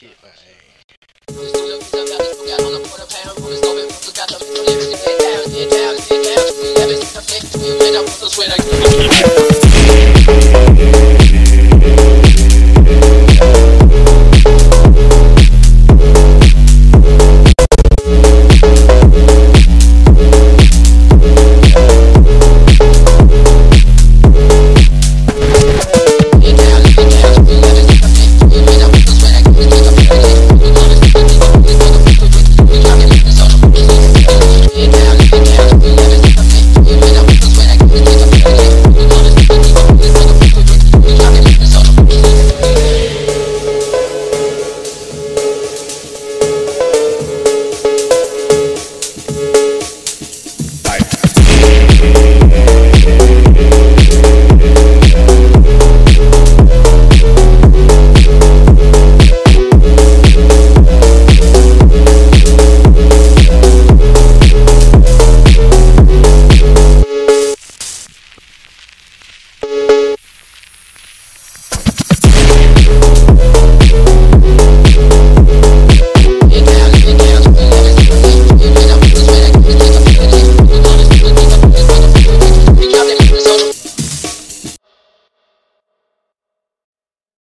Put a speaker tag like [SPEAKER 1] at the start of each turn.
[SPEAKER 1] shit, man.
[SPEAKER 2] Hey.